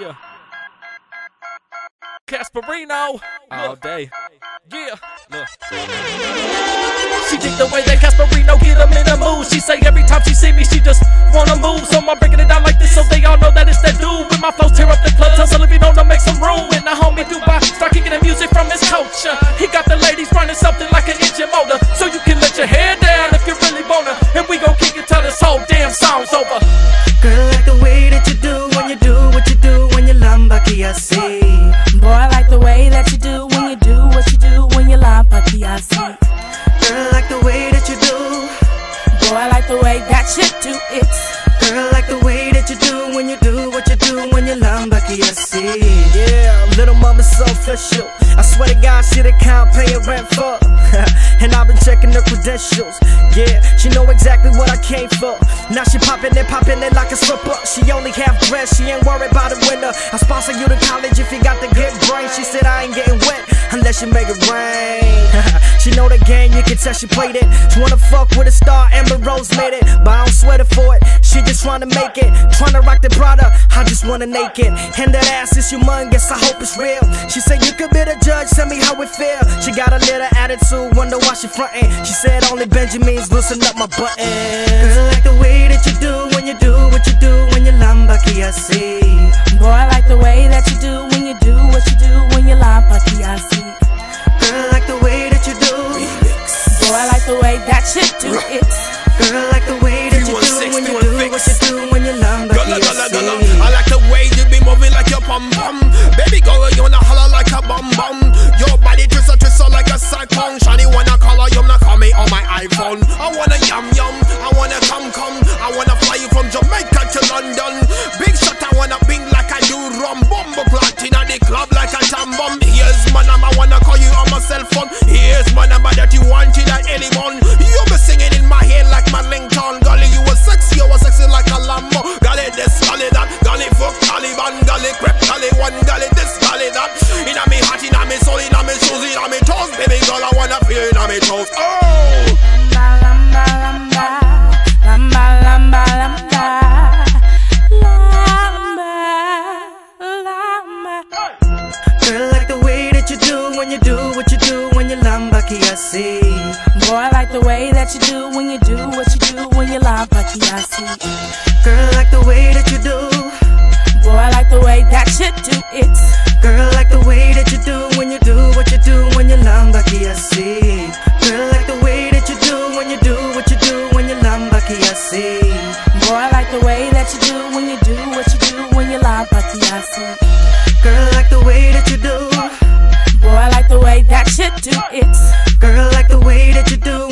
Yeah. Cazperino all day. Yeah. Look. She dig the way that Cazperino get them in the mood. She say every time she see me, she just wanna move. So I'm breaking it down like this so they all know that it's that dude. With my flows tear up the club, tell Salivino to make some room. And the homie Dubai start kicking the music from his culture. He got the ladies running something like an engine motor. So you can let your hair down if you really wanna. And we gon' kick it till this whole damn song's over. Way that you do it. Girl, I like the way that you do when you do what you do when you lambaki I see. Yeah, little mama's so official. I swear to God, she the count paying rent for. and I've been checking her credentials. Yeah, she know exactly what I came for. Now she popping it, popping it like a stripper. She only half dressed, she ain't worried about the winter. I sponsor you to college if you got the good brain. She said I ain't getting wet unless you make it rain. she know the game, you can tell she played it. She wanna fuck with a star, Amber Rose made it, but I don't sweat it for it. She just tryna make it, tryna rock the Prada. I just wanna naked, and that ass is humongous. I hope it's real. She said you could be the judge, tell me how it feel. She got a little attitude, wonder why she frontin'. She said only Benjamins loosen up my buttons. Girl, I like the way that you do when you do what you do when you lambaki I see. Boy, I like the way that you that you do it. Girl, I like the way that you do when you do what you do when you lambaki Gala, gala, I gala. see. I like the way you be moving like your pum pum. Baby girl, you wanna holler like a bum bum. Your body twister twister like a cyclone. When you do what you do when you lambaki I see. Boy, I like the way that you do when you do what you do when you lie, Bucky, I see. Girl, I like the way that you do. Boy, I like the way that you do it. Girl, I like the way that you do when you do what you do when you lambaki I see. Girl, I like the way that you do when you do what you do when you lambaki I see. Boy, I like the way that you do when you do what you do when you lie, Bucky, I see. Girl, I like the way that you do. Boy, I the way that you do it. Girl, I like the way that you do